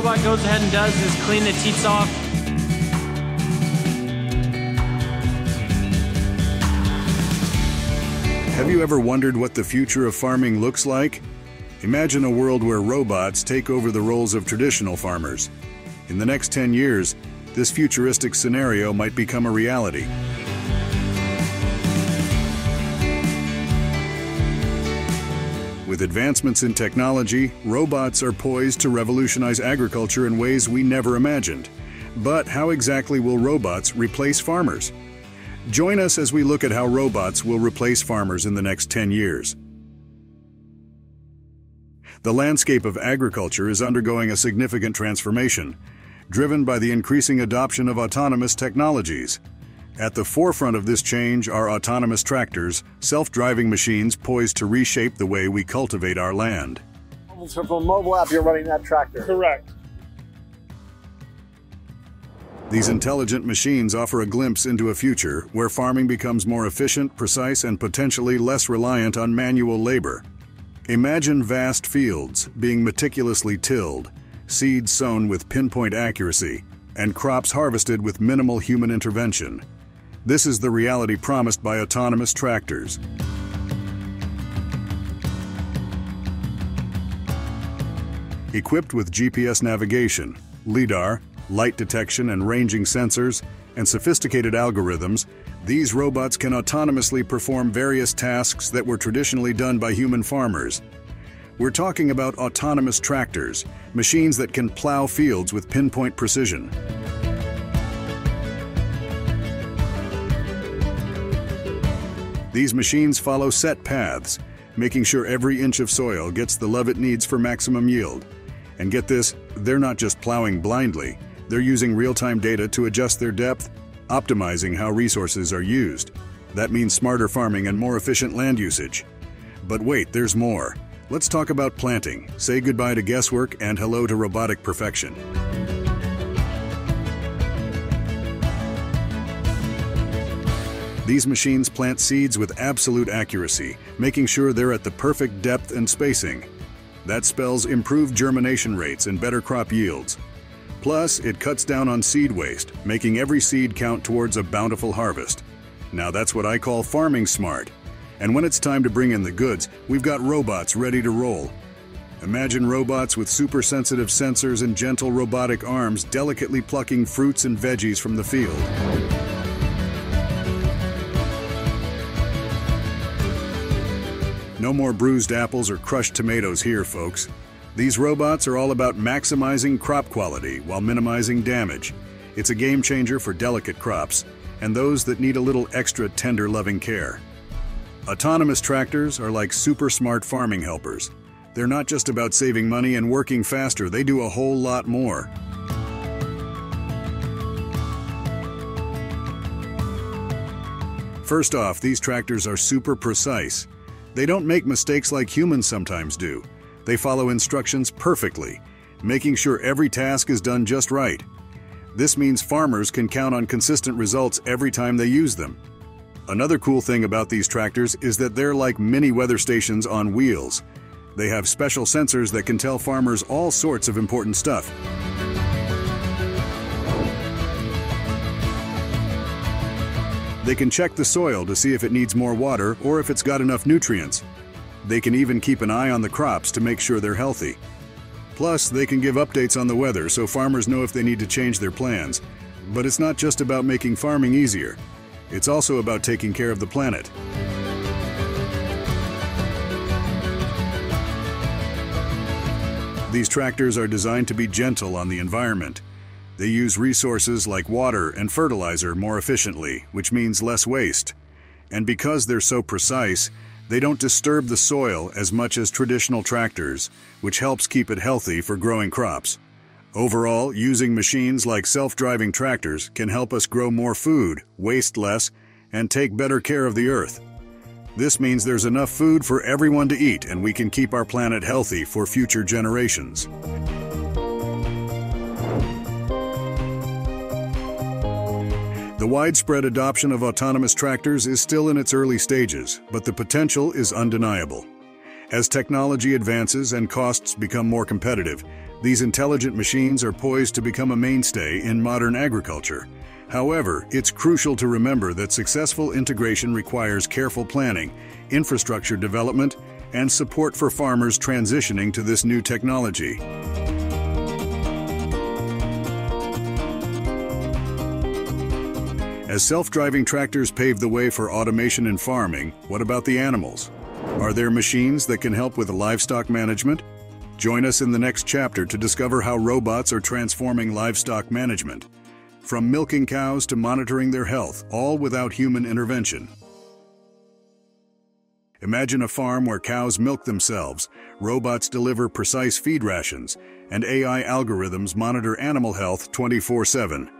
robot goes ahead and does is clean the teats off. Have you ever wondered what the future of farming looks like? Imagine a world where robots take over the roles of traditional farmers. In the next 10 years, this futuristic scenario might become a reality. With advancements in technology, robots are poised to revolutionize agriculture in ways we never imagined. But how exactly will robots replace farmers? Join us as we look at how robots will replace farmers in the next 10 years. The landscape of agriculture is undergoing a significant transformation, driven by the increasing adoption of autonomous technologies. At the forefront of this change are autonomous tractors, self-driving machines poised to reshape the way we cultivate our land. So from a mobile app, you're running that tractor. Correct. These intelligent machines offer a glimpse into a future where farming becomes more efficient, precise, and potentially less reliant on manual labor. Imagine vast fields being meticulously tilled, seeds sown with pinpoint accuracy, and crops harvested with minimal human intervention. This is the reality promised by autonomous tractors. Equipped with GPS navigation, LIDAR, light detection and ranging sensors, and sophisticated algorithms, these robots can autonomously perform various tasks that were traditionally done by human farmers. We're talking about autonomous tractors, machines that can plow fields with pinpoint precision. These machines follow set paths, making sure every inch of soil gets the love it needs for maximum yield. And get this, they're not just plowing blindly, they're using real-time data to adjust their depth, optimizing how resources are used. That means smarter farming and more efficient land usage. But wait, there's more. Let's talk about planting, say goodbye to guesswork, and hello to robotic perfection. These machines plant seeds with absolute accuracy, making sure they're at the perfect depth and spacing. That spells improved germination rates and better crop yields. Plus, it cuts down on seed waste, making every seed count towards a bountiful harvest. Now that's what I call farming smart. And when it's time to bring in the goods, we've got robots ready to roll. Imagine robots with super sensitive sensors and gentle robotic arms delicately plucking fruits and veggies from the field. No more bruised apples or crushed tomatoes here, folks. These robots are all about maximizing crop quality while minimizing damage. It's a game changer for delicate crops and those that need a little extra tender loving care. Autonomous tractors are like super smart farming helpers. They're not just about saving money and working faster, they do a whole lot more. First off, these tractors are super precise. They don't make mistakes like humans sometimes do. They follow instructions perfectly, making sure every task is done just right. This means farmers can count on consistent results every time they use them. Another cool thing about these tractors is that they're like mini weather stations on wheels. They have special sensors that can tell farmers all sorts of important stuff. They can check the soil to see if it needs more water or if it's got enough nutrients. They can even keep an eye on the crops to make sure they're healthy. Plus, they can give updates on the weather so farmers know if they need to change their plans. But it's not just about making farming easier. It's also about taking care of the planet. These tractors are designed to be gentle on the environment. They use resources like water and fertilizer more efficiently, which means less waste. And because they're so precise, they don't disturb the soil as much as traditional tractors, which helps keep it healthy for growing crops. Overall, using machines like self-driving tractors can help us grow more food, waste less, and take better care of the earth. This means there's enough food for everyone to eat and we can keep our planet healthy for future generations. The widespread adoption of autonomous tractors is still in its early stages, but the potential is undeniable. As technology advances and costs become more competitive, these intelligent machines are poised to become a mainstay in modern agriculture. However, it's crucial to remember that successful integration requires careful planning, infrastructure development, and support for farmers transitioning to this new technology. As self-driving tractors pave the way for automation in farming, what about the animals? Are there machines that can help with livestock management? Join us in the next chapter to discover how robots are transforming livestock management. From milking cows to monitoring their health, all without human intervention. Imagine a farm where cows milk themselves, robots deliver precise feed rations, and AI algorithms monitor animal health 24 7.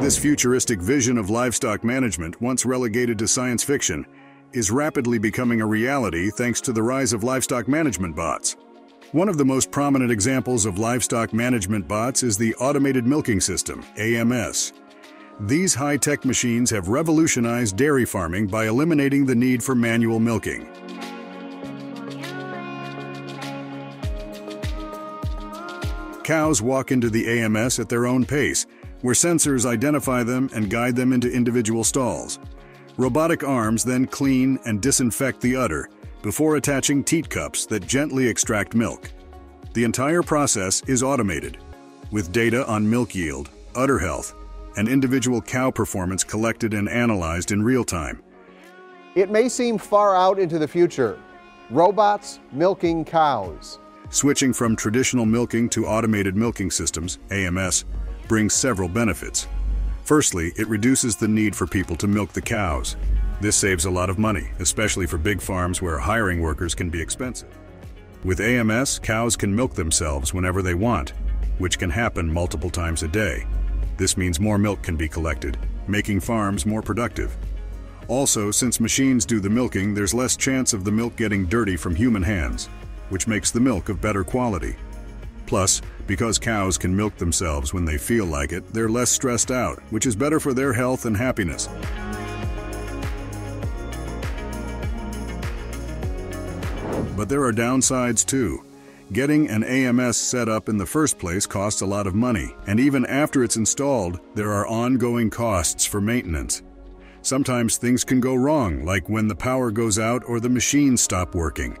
This futuristic vision of livestock management, once relegated to science fiction, is rapidly becoming a reality thanks to the rise of livestock management bots. One of the most prominent examples of livestock management bots is the Automated Milking System, AMS. These high-tech machines have revolutionized dairy farming by eliminating the need for manual milking. Cows walk into the AMS at their own pace, where sensors identify them and guide them into individual stalls. Robotic arms then clean and disinfect the udder before attaching teat cups that gently extract milk. The entire process is automated, with data on milk yield, udder health, and individual cow performance collected and analyzed in real time. It may seem far out into the future. Robots milking cows. Switching from traditional milking to automated milking systems, AMS, brings several benefits. Firstly, it reduces the need for people to milk the cows. This saves a lot of money, especially for big farms where hiring workers can be expensive. With AMS, cows can milk themselves whenever they want, which can happen multiple times a day. This means more milk can be collected, making farms more productive. Also, since machines do the milking, there's less chance of the milk getting dirty from human hands, which makes the milk of better quality. Plus, because cows can milk themselves when they feel like it, they're less stressed out, which is better for their health and happiness. But there are downsides too. Getting an AMS set up in the first place costs a lot of money, and even after it's installed, there are ongoing costs for maintenance. Sometimes things can go wrong, like when the power goes out or the machines stop working.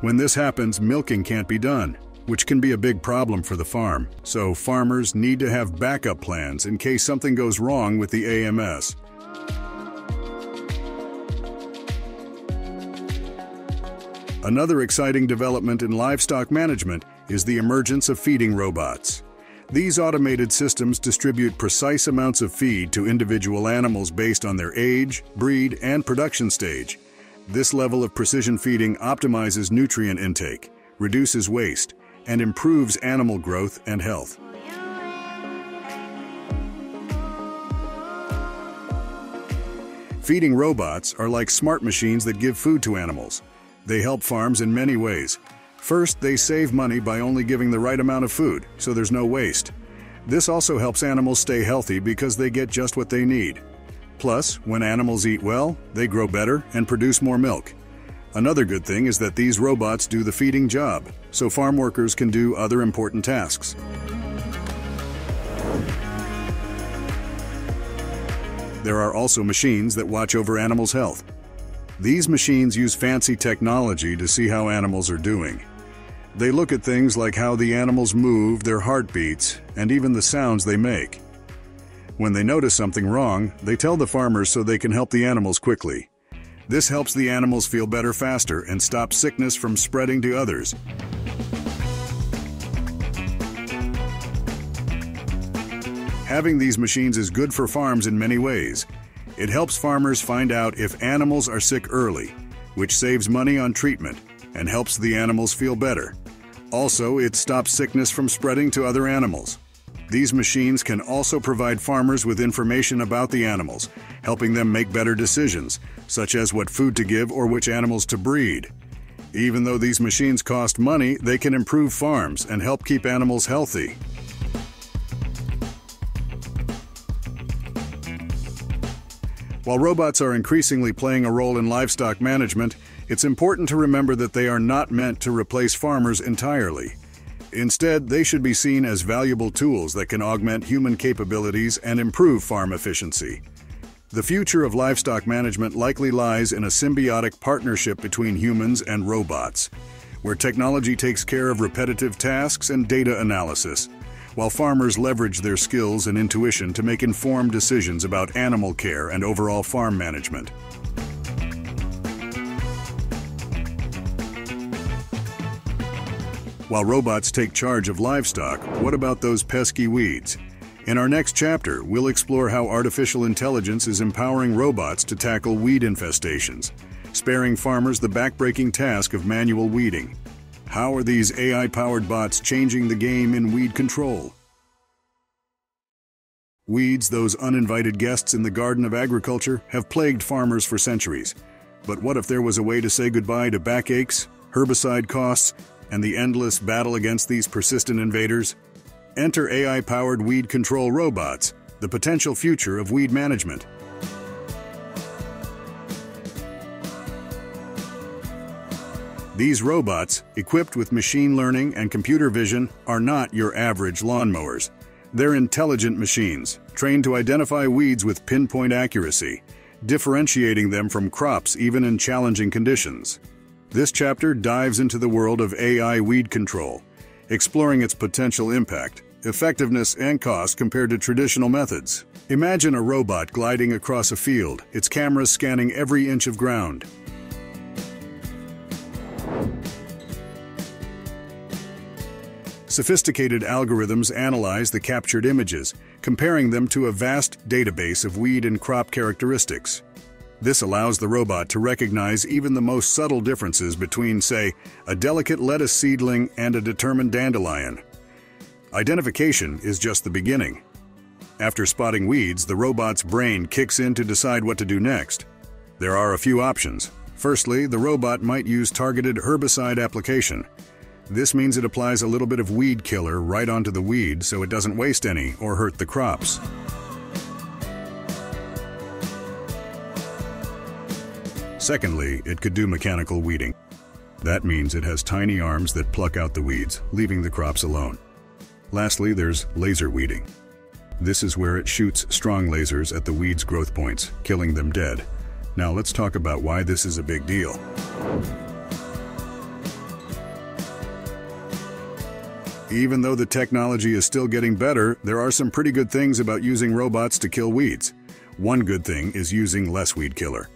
When this happens, milking can't be done, which can be a big problem for the farm. So farmers need to have backup plans in case something goes wrong with the AMS. Another exciting development in livestock management is the emergence of feeding robots. These automated systems distribute precise amounts of feed to individual animals based on their age, breed, and production stage. This level of precision feeding optimizes nutrient intake, reduces waste, and improves animal growth and health. Feeding robots are like smart machines that give food to animals. They help farms in many ways. First, they save money by only giving the right amount of food, so there's no waste. This also helps animals stay healthy because they get just what they need. Plus, when animals eat well, they grow better and produce more milk. Another good thing is that these robots do the feeding job, so farm workers can do other important tasks. There are also machines that watch over animals' health. These machines use fancy technology to see how animals are doing. They look at things like how the animals move, their heartbeats, and even the sounds they make. When they notice something wrong, they tell the farmers so they can help the animals quickly. This helps the animals feel better faster and stops sickness from spreading to others. Having these machines is good for farms in many ways. It helps farmers find out if animals are sick early, which saves money on treatment and helps the animals feel better. Also, it stops sickness from spreading to other animals. These machines can also provide farmers with information about the animals, helping them make better decisions, such as what food to give or which animals to breed. Even though these machines cost money, they can improve farms and help keep animals healthy. While robots are increasingly playing a role in livestock management, it's important to remember that they are not meant to replace farmers entirely. Instead, they should be seen as valuable tools that can augment human capabilities and improve farm efficiency. The future of livestock management likely lies in a symbiotic partnership between humans and robots, where technology takes care of repetitive tasks and data analysis, while farmers leverage their skills and intuition to make informed decisions about animal care and overall farm management. While robots take charge of livestock, what about those pesky weeds? In our next chapter, we'll explore how artificial intelligence is empowering robots to tackle weed infestations, sparing farmers the backbreaking task of manual weeding. How are these AI-powered bots changing the game in weed control? Weeds, those uninvited guests in the garden of agriculture, have plagued farmers for centuries. But what if there was a way to say goodbye to backaches, herbicide costs, and the endless battle against these persistent invaders? Enter AI-powered weed control robots, the potential future of weed management. These robots, equipped with machine learning and computer vision, are not your average lawnmowers. They're intelligent machines, trained to identify weeds with pinpoint accuracy, differentiating them from crops even in challenging conditions. This chapter dives into the world of AI weed control, exploring its potential impact, effectiveness, and cost compared to traditional methods. Imagine a robot gliding across a field, its cameras scanning every inch of ground. Sophisticated algorithms analyze the captured images, comparing them to a vast database of weed and crop characteristics. This allows the robot to recognize even the most subtle differences between, say, a delicate lettuce seedling and a determined dandelion. Identification is just the beginning. After spotting weeds, the robot's brain kicks in to decide what to do next. There are a few options. Firstly, the robot might use targeted herbicide application. This means it applies a little bit of weed killer right onto the weed so it doesn't waste any or hurt the crops. Secondly, it could do mechanical weeding. That means it has tiny arms that pluck out the weeds, leaving the crops alone. Lastly, there's laser weeding. This is where it shoots strong lasers at the weeds' growth points, killing them dead. Now let's talk about why this is a big deal. Even though the technology is still getting better, there are some pretty good things about using robots to kill weeds. One good thing is using less weed killer.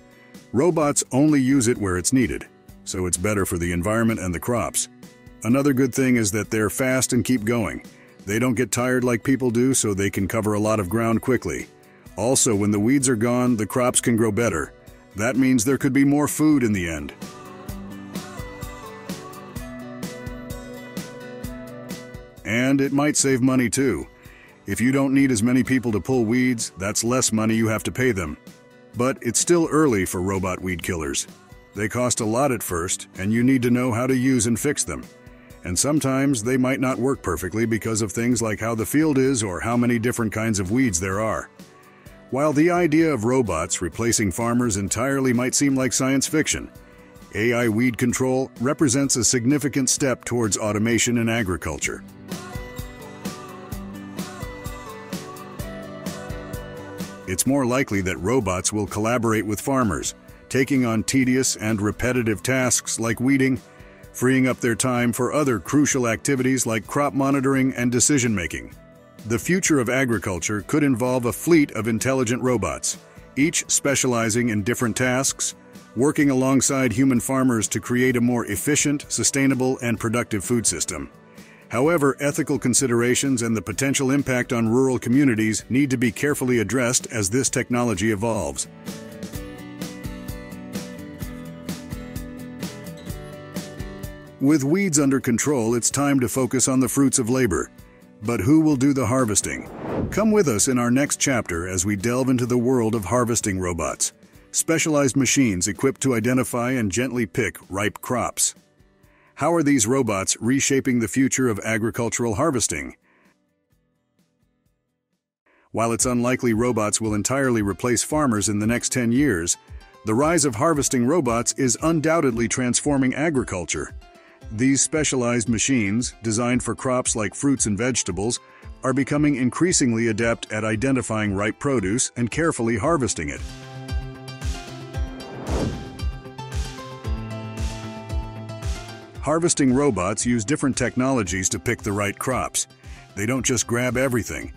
Robots only use it where it's needed, so it's better for the environment and the crops. Another good thing is that they're fast and keep going. They don't get tired like people do, so they can cover a lot of ground quickly. Also, when the weeds are gone, the crops can grow better. That means there could be more food in the end. And it might save money too. If you don't need as many people to pull weeds, that's less money you have to pay them. But it's still early for robot weed killers. They cost a lot at first, and you need to know how to use and fix them. And sometimes they might not work perfectly because of things like how the field is or how many different kinds of weeds there are. While the idea of robots replacing farmers entirely might seem like science fiction, AI weed control represents a significant step towards automation in agriculture. it's more likely that robots will collaborate with farmers, taking on tedious and repetitive tasks like weeding, freeing up their time for other crucial activities like crop monitoring and decision making. The future of agriculture could involve a fleet of intelligent robots, each specializing in different tasks, working alongside human farmers to create a more efficient, sustainable, and productive food system. However, ethical considerations and the potential impact on rural communities need to be carefully addressed as this technology evolves. With weeds under control, it's time to focus on the fruits of labor. But who will do the harvesting? Come with us in our next chapter as we delve into the world of harvesting robots, specialized machines equipped to identify and gently pick ripe crops. How are these robots reshaping the future of agricultural harvesting? While it's unlikely robots will entirely replace farmers in the next 10 years, the rise of harvesting robots is undoubtedly transforming agriculture. These specialized machines, designed for crops like fruits and vegetables, are becoming increasingly adept at identifying ripe produce and carefully harvesting it. Harvesting robots use different technologies to pick the right crops. They don't just grab everything.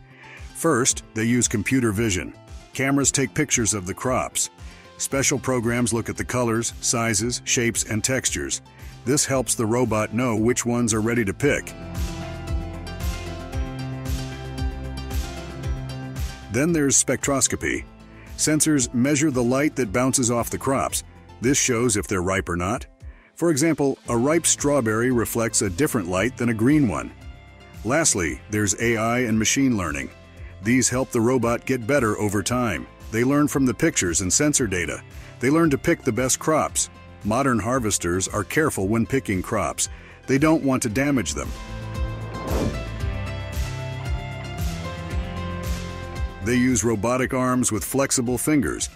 First, they use computer vision. Cameras take pictures of the crops. Special programs look at the colors, sizes, shapes, and textures. This helps the robot know which ones are ready to pick. Then there's spectroscopy. Sensors measure the light that bounces off the crops. This shows if they're ripe or not. For example, a ripe strawberry reflects a different light than a green one. Lastly, there's AI and machine learning. These help the robot get better over time. They learn from the pictures and sensor data. They learn to pick the best crops. Modern harvesters are careful when picking crops. They don't want to damage them. They use robotic arms with flexible fingers.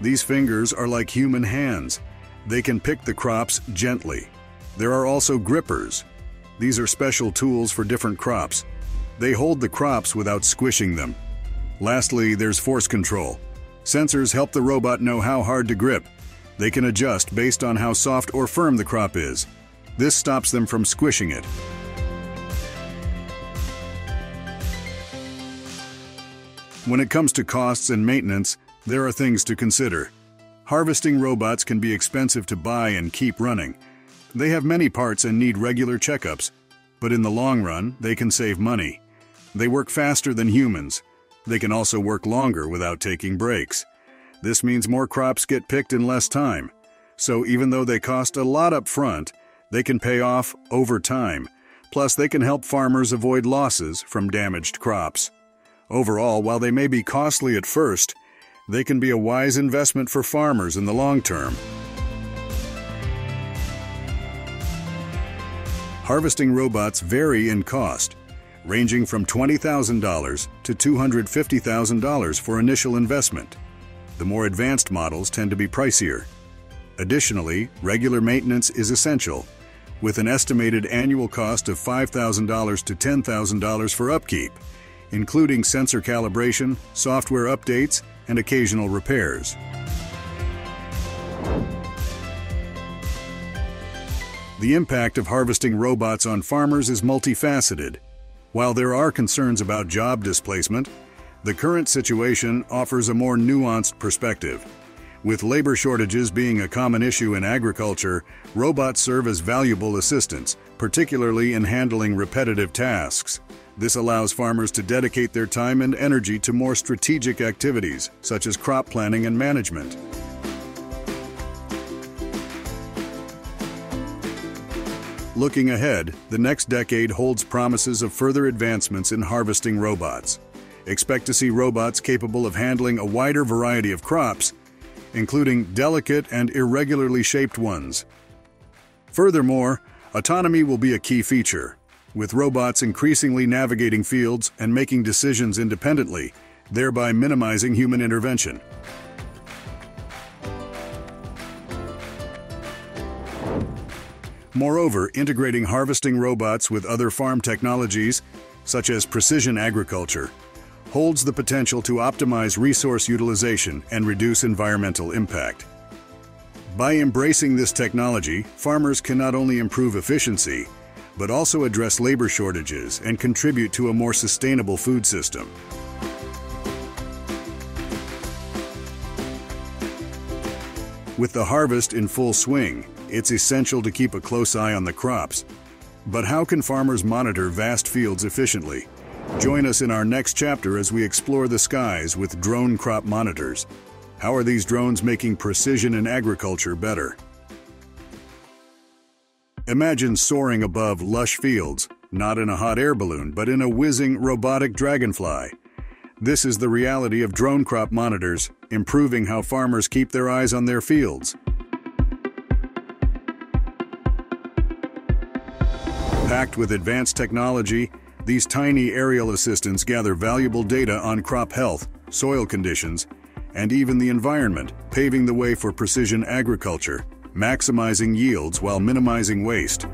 These fingers are like human hands. They can pick the crops gently. There are also grippers. These are special tools for different crops. They hold the crops without squishing them. Lastly, there's force control. Sensors help the robot know how hard to grip. They can adjust based on how soft or firm the crop is. This stops them from squishing it. When it comes to costs and maintenance, there are things to consider. Harvesting robots can be expensive to buy and keep running. They have many parts and need regular checkups, but in the long run, they can save money. They work faster than humans. They can also work longer without taking breaks. This means more crops get picked in less time. So even though they cost a lot up front, they can pay off over time. Plus, they can help farmers avoid losses from damaged crops. Overall, while they may be costly at first, they can be a wise investment for farmers in the long term. Harvesting robots vary in cost, ranging from $20,000 to $250,000 for initial investment. The more advanced models tend to be pricier. Additionally, regular maintenance is essential, with an estimated annual cost of $5,000 to $10,000 for upkeep, including sensor calibration, software updates, and occasional repairs. The impact of harvesting robots on farmers is multifaceted. While there are concerns about job displacement, the current situation offers a more nuanced perspective. With labor shortages being a common issue in agriculture, robots serve as valuable assistants, particularly in handling repetitive tasks. This allows farmers to dedicate their time and energy to more strategic activities, such as crop planning and management. Looking ahead, the next decade holds promises of further advancements in harvesting robots. Expect to see robots capable of handling a wider variety of crops, including delicate and irregularly shaped ones. Furthermore, autonomy will be a key feature, with robots increasingly navigating fields and making decisions independently, thereby minimizing human intervention. Moreover, integrating harvesting robots with other farm technologies, such as precision agriculture, holds the potential to optimize resource utilization and reduce environmental impact. By embracing this technology, farmers can not only improve efficiency, but also address labor shortages and contribute to a more sustainable food system. With the harvest in full swing, it's essential to keep a close eye on the crops. But how can farmers monitor vast fields efficiently? Join us in our next chapter as we explore the skies with drone crop monitors. How are these drones making precision in agriculture better? Imagine soaring above lush fields, not in a hot air balloon, but in a whizzing robotic dragonfly. This is the reality of drone crop monitors, improving how farmers keep their eyes on their fields. Packed with advanced technology, These tiny aerial assistants gather valuable data on crop health, soil conditions, and even the environment, paving the way for precision agriculture, maximizing yields while minimizing waste.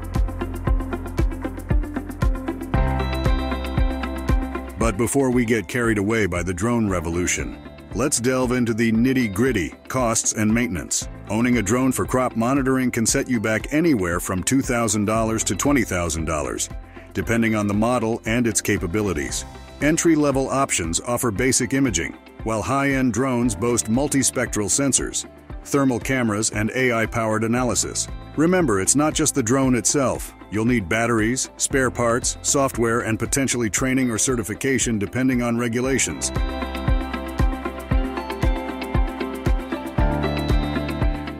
But before we get carried away by the drone revolution, let's delve into the nitty gritty costs and maintenance. Owning a drone for crop monitoring can set you back anywhere from $2,000 to $20,000, depending on the model and its capabilities. Entry level options offer basic imaging, while high end drones boast multispectral sensors, thermal cameras, and AI powered analysis. Remember, it's not just the drone itself. You'll need batteries, spare parts, software, and potentially training or certification depending on regulations.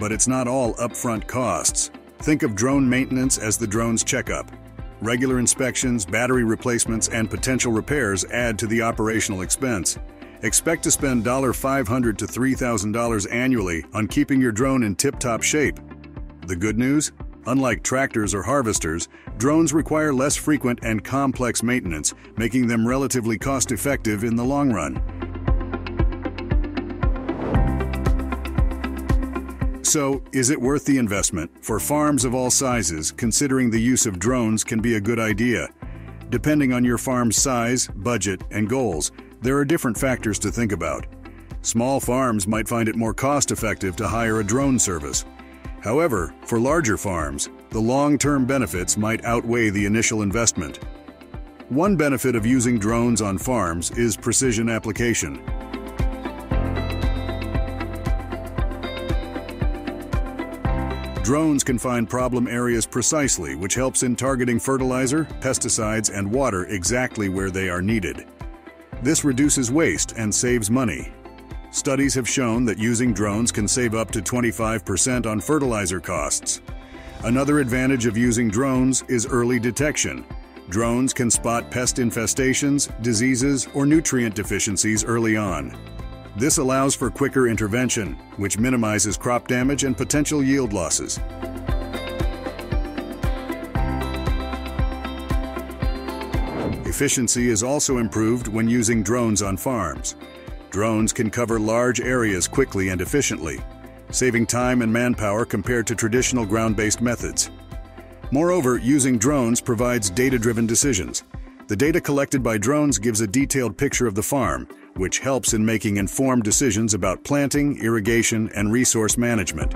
But it's not all upfront costs. Think of drone maintenance as the drone's checkup. Regular inspections, battery replacements, and potential repairs add to the operational expense. Expect to spend $500 to $3,000 annually on keeping your drone in tip top shape. The good news? Unlike tractors or harvesters, drones require less frequent and complex maintenance, making them relatively cost effective in the long run. So, is it worth the investment? For farms of all sizes, considering the use of drones can be a good idea. Depending on your farm's size, budget, and goals, there are different factors to think about. Small farms might find it more cost effective to hire a drone service, However, for larger farms, the long-term benefits might outweigh the initial investment. One benefit of using drones on farms is precision application. Drones can find problem areas precisely, which helps in targeting fertilizer, pesticides, and water exactly where they are needed. This reduces waste and saves money, Studies have shown that using drones can save up to 25% on fertilizer costs. Another advantage of using drones is early detection. Drones can spot pest infestations, diseases, or nutrient deficiencies early on. This allows for quicker intervention, which minimizes crop damage and potential yield losses. Efficiency is also improved when using drones on farms. Drones can cover large areas quickly and efficiently, saving time and manpower compared to traditional ground-based methods. Moreover, using drones provides data-driven decisions. The data collected by drones gives a detailed picture of the farm, which helps in making informed decisions about planting, irrigation, and resource management.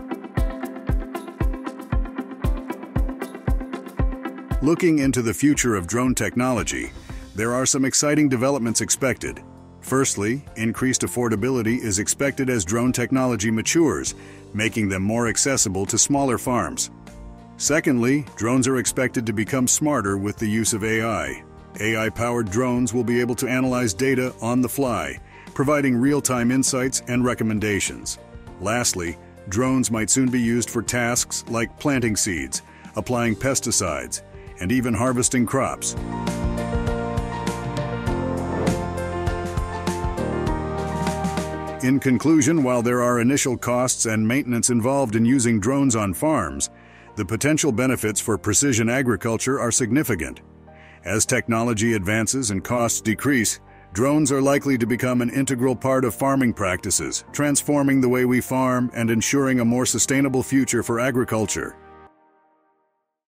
Looking into the future of drone technology, there are some exciting developments expected. Firstly, increased affordability is expected as drone technology matures, making them more accessible to smaller farms. Secondly, drones are expected to become smarter with the use of AI. AI-powered drones will be able to analyze data on the fly, providing real-time insights and recommendations. Lastly, drones might soon be used for tasks like planting seeds, applying pesticides, and even harvesting crops. In conclusion, while there are initial costs and maintenance involved in using drones on farms, the potential benefits for precision agriculture are significant. As technology advances and costs decrease, drones are likely to become an integral part of farming practices, transforming the way we farm and ensuring a more sustainable future for agriculture.